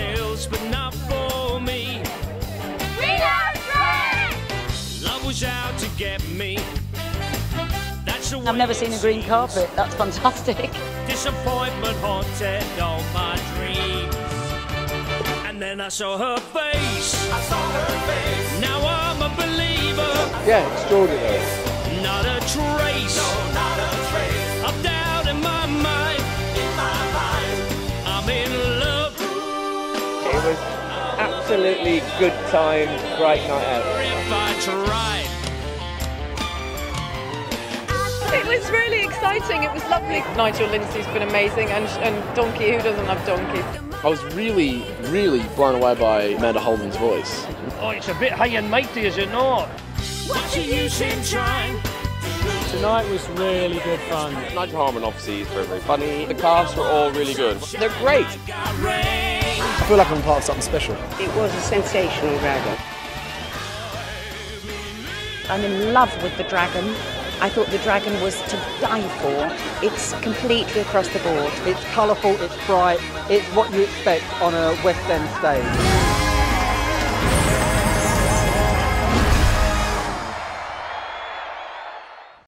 anyone else, but not for me. We love Drake! Love was out to get me. That's the I've never seen a green carpet. That's fantastic. Disappointment haunted all my dreams. And then I saw her face. I saw her face. Now I'm a believer. Yeah, extraordinary. It was absolutely good time, great night out. If I tried. It was really exciting. It was lovely. Nigel Lindsay's been amazing, and, and Donkey, who doesn't love Donkey? I was really, really blown away by Amanda Holden's voice. Oh, it's a bit high and mighty, is it not? What's the use in trying? Tonight was really good fun. Nigel Harman obviously is very, very funny. The cast were all really good. They're great. Got rain. I feel like I'm part of something special. It was a sensational dragon. I'm in love with the dragon. I thought the dragon was to die for. It's completely across the board. It's colourful, it's bright, it's what you expect on a West End stage.